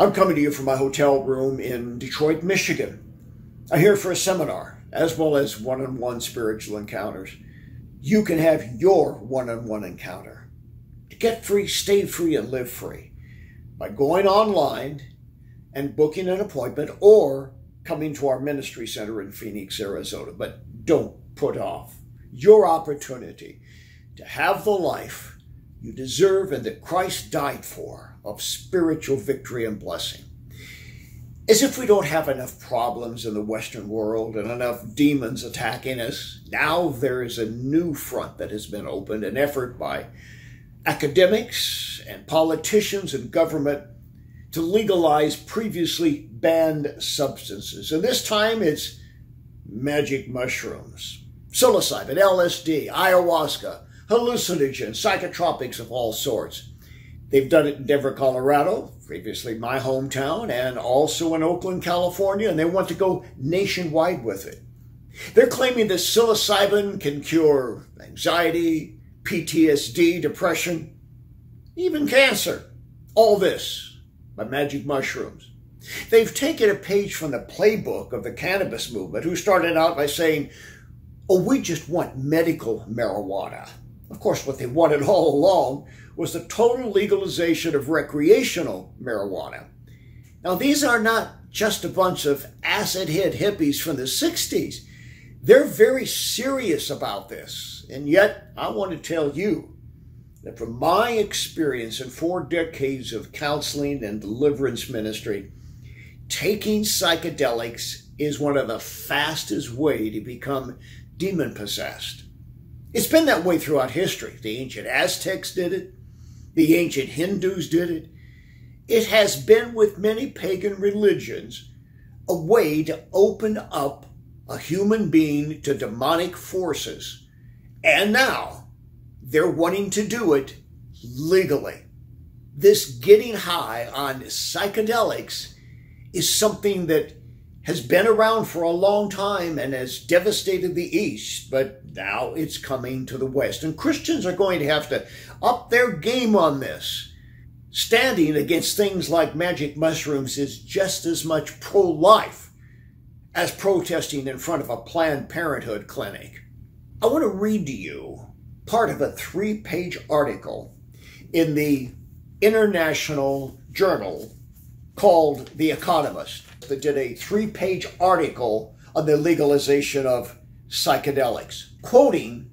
I'm coming to you from my hotel room in Detroit, Michigan. I'm here for a seminar, as well as one on one spiritual encounters. You can have your one on one encounter. To get free, stay free, and live free by going online and booking an appointment or coming to our ministry center in Phoenix, Arizona. But don't put off your opportunity to have the life you deserve and that Christ died for of spiritual victory and blessing. As if we don't have enough problems in the Western world and enough demons attacking us, now there is a new front that has been opened, an effort by academics and politicians and government to legalize previously banned substances. And this time it's magic mushrooms, psilocybin, LSD, ayahuasca, hallucinogens, psychotropics of all sorts. They've done it in Denver, Colorado, previously my hometown, and also in Oakland, California, and they want to go nationwide with it. They're claiming that psilocybin can cure anxiety, PTSD, depression, even cancer. All this by magic mushrooms. They've taken a page from the playbook of the cannabis movement, who started out by saying, Oh, we just want medical marijuana. Of course, what they wanted all along was the total legalization of recreational marijuana. Now, these are not just a bunch of acid hit hippies from the 60s. They're very serious about this. And yet, I want to tell you that from my experience in four decades of counseling and deliverance ministry, taking psychedelics is one of the fastest way to become demon possessed. It's been that way throughout history. The ancient Aztecs did it. The ancient Hindus did it. It has been with many pagan religions a way to open up a human being to demonic forces. And now they're wanting to do it legally. This getting high on psychedelics is something that has been around for a long time and has devastated the East, but now it's coming to the West. And Christians are going to have to up their game on this. Standing against things like magic mushrooms is just as much pro life as protesting in front of a Planned Parenthood clinic. I want to read to you part of a three page article in the International Journal called The Economist that did a three page article on the legalization of psychedelics, quoting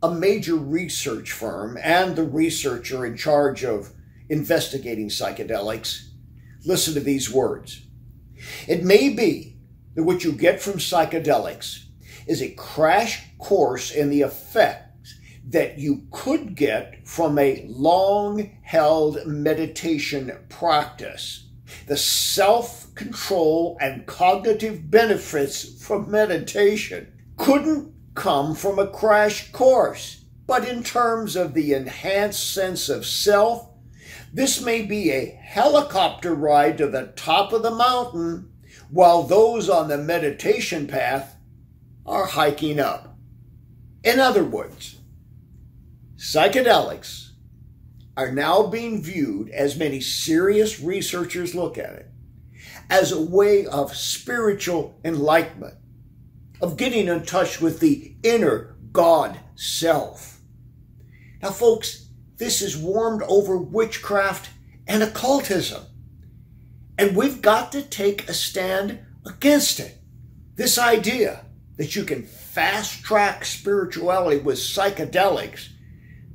a major research firm and the researcher in charge of investigating psychedelics. Listen to these words. It may be that what you get from psychedelics is a crash course in the effects that you could get from a long held meditation practice the self control and cognitive benefits from meditation couldn't come from a crash course. But in terms of the enhanced sense of self, this may be a helicopter ride to the top of the mountain while those on the meditation path are hiking up. In other words, psychedelics are now being viewed, as many serious researchers look at it, as a way of spiritual enlightenment, of getting in touch with the inner God self. Now, folks, this is warmed over witchcraft and occultism. And we've got to take a stand against it. This idea that you can fast track spirituality with psychedelics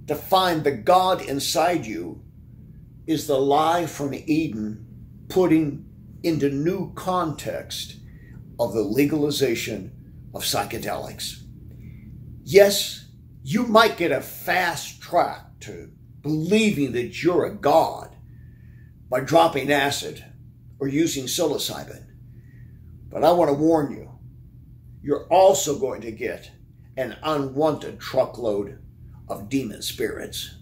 to find the God inside you is the lie from Eden putting into new context of the legalization of psychedelics. Yes, you might get a fast track to believing that you're a God by dropping acid or using psilocybin. But I want to warn you, you're also going to get an unwanted truckload of demon spirits.